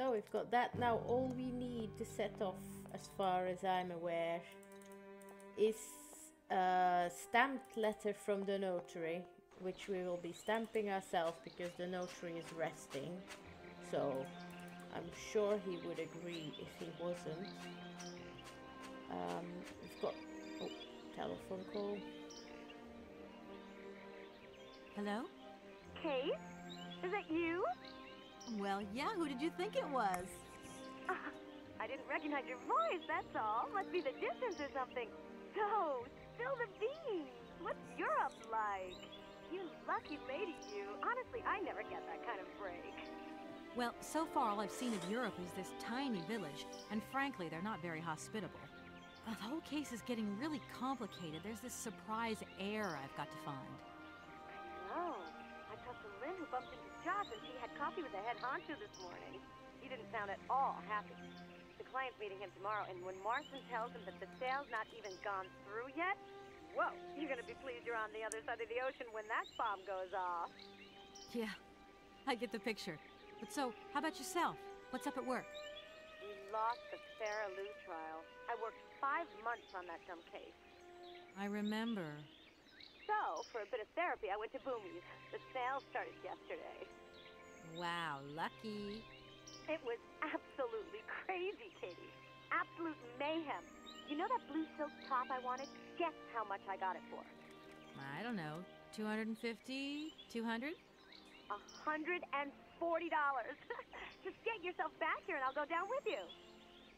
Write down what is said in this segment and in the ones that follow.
So we've got that. Now all we need to set off, as far as I'm aware, is a stamped letter from the notary, which we will be stamping ourselves because the notary is resting. So I'm sure he would agree if he wasn't. Um, we've got oh, telephone call. Hello? Kate? Is that you? Well, yeah, who did you think it was? I didn't recognize your voice, that's all. Must be the distance or something. So, spill the beans. What's Europe like? You lucky lady, you. Honestly, I never get that kind of break. Well, so far all I've seen of Europe is this tiny village, and frankly, they're not very hospitable. Uh, the whole case is getting really complicated. There's this surprise heir I've got to find. I talked to Lynn who bumped into Josh and she had coffee with the head honcho this morning. He didn't sound at all happy. The client's meeting him tomorrow, and when Marson tells him that the sale's not even gone through yet, whoa, you're gonna be pleased you're on the other side of the ocean when that bomb goes off. Yeah, I get the picture. But so, how about yourself? What's up at work? We lost the Sarah Lou trial. I worked five months on that dumb case. I remember. So, for a bit of therapy, I went to Boomies. The sale started yesterday. Wow, lucky. It was absolutely crazy, Katie. Absolute mayhem. You know that blue silk top I wanted? Guess how much I got it for? I don't know, 250, 200? A hundred and forty dollars. Just get yourself back here and I'll go down with you.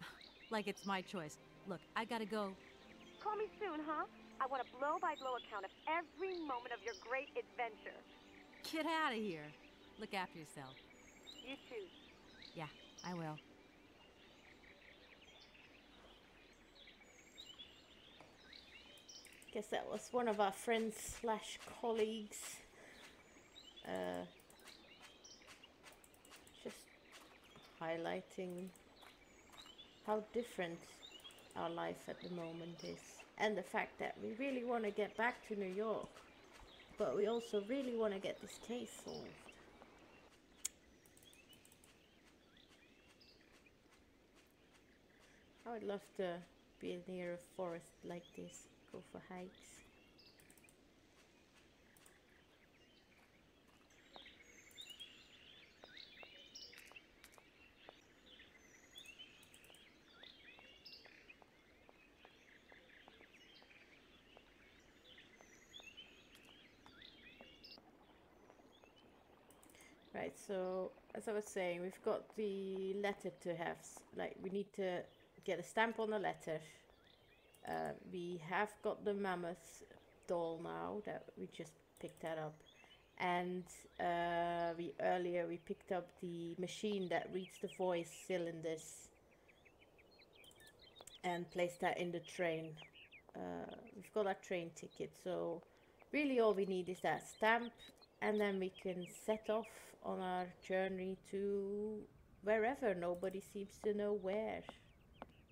Like it's my choice. Look, I gotta go. Call me soon, huh? I want a blow-by-blow account of every moment of your great adventure. Get out of here. Look after yourself. You too. Yeah, I will. Guess that was one of our friends slash colleagues. Uh, just highlighting how different our life at the moment is, and the fact that we really want to get back to New York, but we also really want to get this case solved. I would love to be near a forest like this, go for hikes. Right, so as I was saying, we've got the letter to have, like, we need to get a stamp on the letter. Uh, we have got the mammoth doll now that we just picked that up. And uh, we earlier we picked up the machine that reads the voice cylinders and placed that in the train. Uh, we've got our train ticket, so really all we need is that stamp and then we can set off on our journey to wherever. Nobody seems to know where.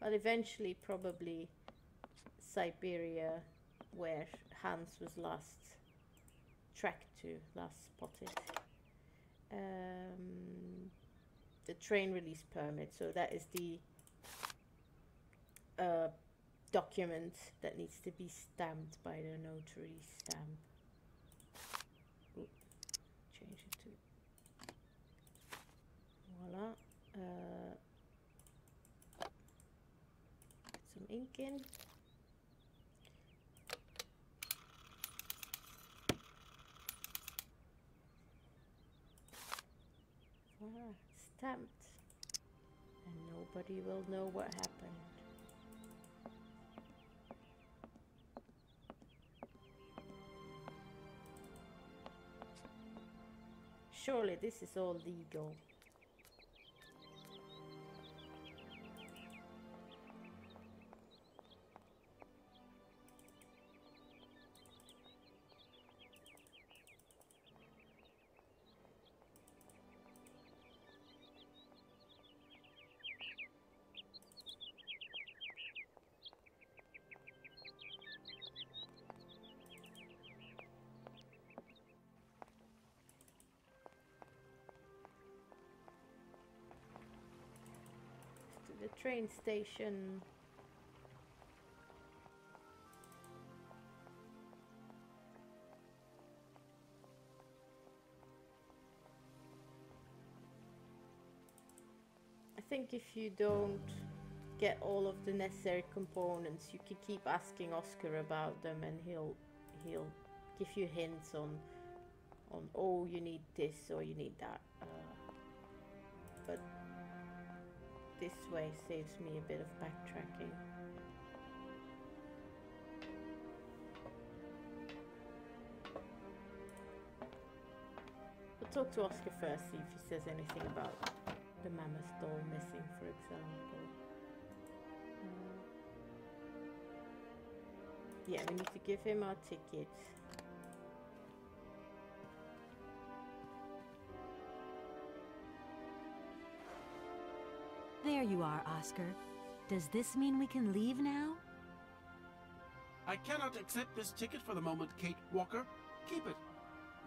But eventually probably siberia where hans was last tracked to last spotted. Um, the train release permit. So that is the uh, document that needs to be stamped by the notary stamp change it to uh, put some ink in. Stamped. And nobody will know what happened. Surely this is all legal. The train station. I think if you don't get all of the necessary components, you can keep asking Oscar about them, and he'll he'll give you hints on on oh you need this or you need that. Uh, but this way saves me a bit of backtracking. We'll talk to Oscar first, see if he says anything about the mammoth doll missing, for example. Uh, yeah, we need to give him our ticket. You are, Oscar. Does this mean we can leave now? I cannot accept this ticket for the moment, Kate Walker. Keep it.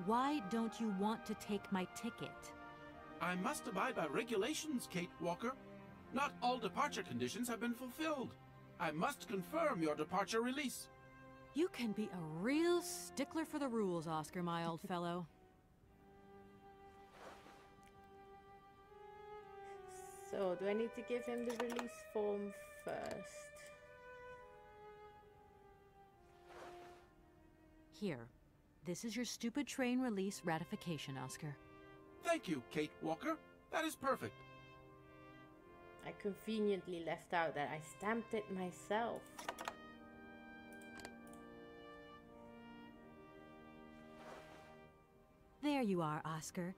Why don't you want to take my ticket? I must abide by regulations, Kate Walker. Not all departure conditions have been fulfilled. I must confirm your departure release. You can be a real stickler for the rules, Oscar, my old fellow. So, do I need to give him the release form first? Here. This is your stupid train release ratification, Oscar. Thank you, Kate Walker. That is perfect. I conveniently left out that I stamped it myself. There you are, Oscar.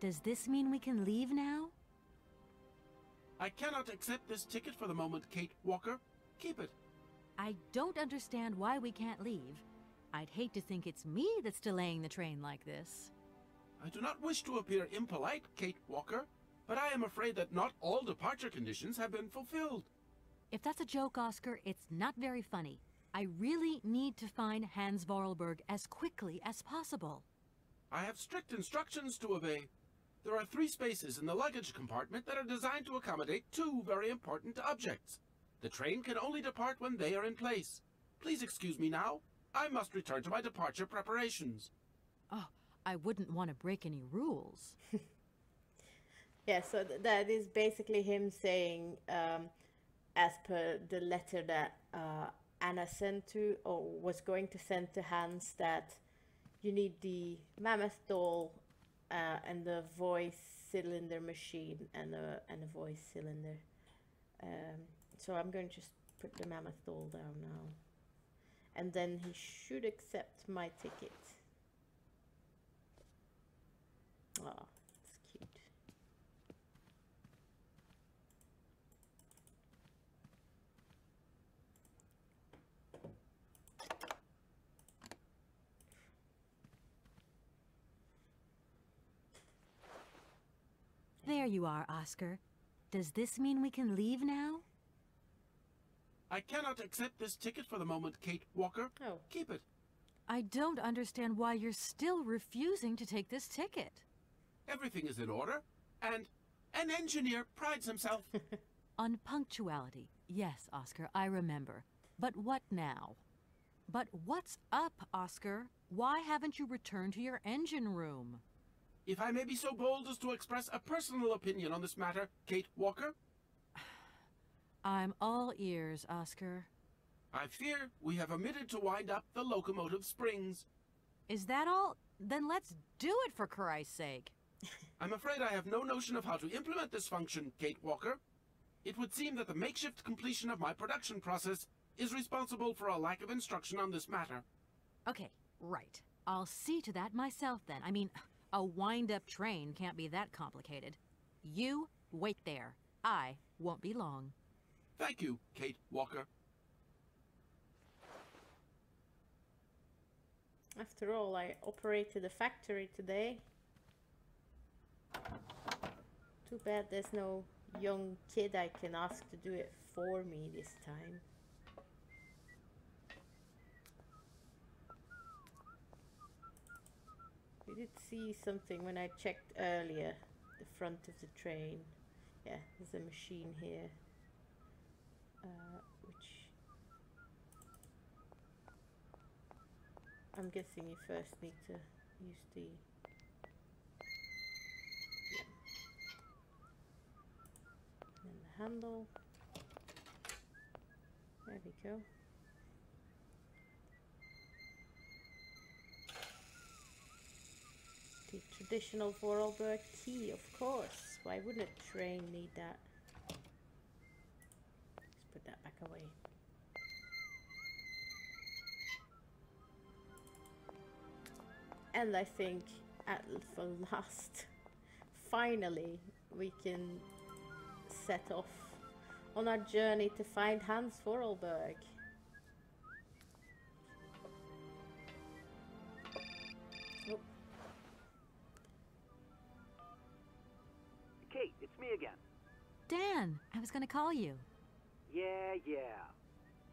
Does this mean we can leave now? I cannot accept this ticket for the moment, Kate Walker. Keep it. I don't understand why we can't leave. I'd hate to think it's me that's delaying the train like this. I do not wish to appear impolite, Kate Walker, but I am afraid that not all departure conditions have been fulfilled. If that's a joke, Oscar, it's not very funny. I really need to find Hans Voralberg as quickly as possible. I have strict instructions to obey. There are three spaces in the luggage compartment that are designed to accommodate two very important objects. The train can only depart when they are in place. Please excuse me now. I must return to my departure preparations. Oh, I wouldn't want to break any rules. Yeah, so th- that is basically him saying, um, as per the letter that uh, Anna sent to, or was going to send to Hans, that you need the mammoth doll uh, and the voice cylinder machine and a and a voice cylinder. Um, so I'm going to just put the mammoth doll down now, and then he should accept my ticket. Oh, it's cute. There you are, Oscar. Does this mean we can leave now? I cannot accept this ticket for the moment, Kate Walker. Oh. Keep it. I don't understand why you're still refusing to take this ticket. Everything is in order, and an engineer prides himself. On punctuality. Yes, Oscar, I remember. But what now? But what's up, Oscar? Why haven't you returned to your engine room? If I may be so bold as to express a personal opinion on this matter, Kate Walker, I'm all ears, Oscar. I fear we have omitted to wind up the locomotive springs. Is that all? Then let's do it for Christ's sake. I'm afraid I have no notion of how to implement this function, Kate Walker. It would seem that the makeshift completion of my production process is responsible for a lack of instruction on this matter. Okay, right. I'll see to that myself then. I mean, a wind up train can't be that complicated. You wait there. I won't be long. Thank you, Kate Walker. After all, I operated a factory today. Too bad there's no young kid I can ask to do it for me this time. Did see something when I checked earlier, the front of the train. Yeah, there's a machine here. uh, which I'm guessing you first need to use the yeah. and the handle. There we go. The traditional Voralberg key, of course. Why wouldn't a train need that? Let's put that back away. And I think at for last, finally, we can set off on our journey to find Hans Voralberg. Me again. Dan, I was gonna call you. Yeah, yeah.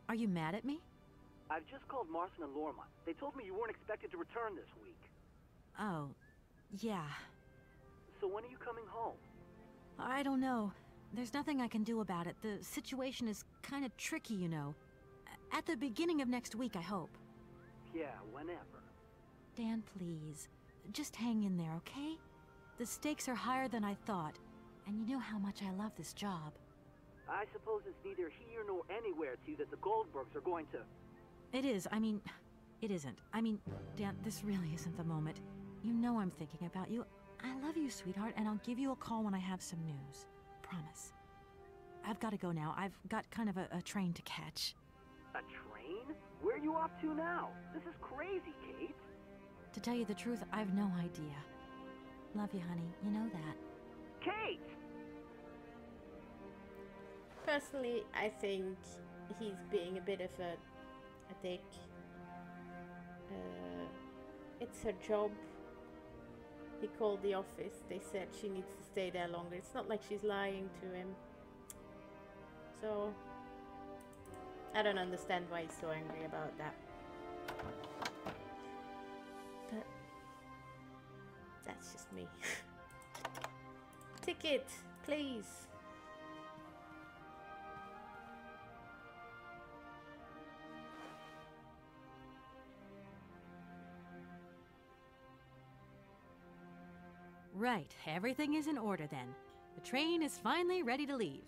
Are you mad at me? I've just called Marson and Lormont. They told me you weren't expected to return this week. Oh, yeah. So when are you coming home? I don't know. There's nothing I can do about it. The situation is kind of tricky, you know. At the beginning of next week, I hope. Yeah, whenever. Dan, please. Just hang in there, okay? The stakes are higher than I thought, and you know how much I love this job. I suppose it's neither here nor anywhere to you that the Goldbergs are going to... It is, I mean, it isn't. I mean, Dan, this really isn't the moment. You know I'm thinking about you. I love you, sweetheart, and I'll give you a call when I have some news. Promise. I've got to go now. I've got kind of a, a train to catch. A train? Where are you off to now? This is crazy, Kate. To tell you the truth, I've no idea. Love you, honey. You know that. Kate! Personally, I think he's being a bit of a, a dick. Uh, it's her job. He called the office. They said she needs to stay there longer. It's not like she's lying to him. So, I don't understand why he's so angry about that. But, that's just me. Ticket, please. Right, everything is in order then. The train is finally ready to leave.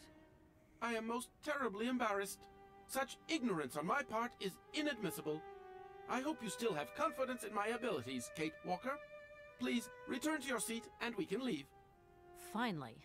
I am most terribly embarrassed. Such ignorance on my part is inadmissible. I hope you still have confidence in my abilities, Kate Walker. Please return to your seat and we can leave. Finally.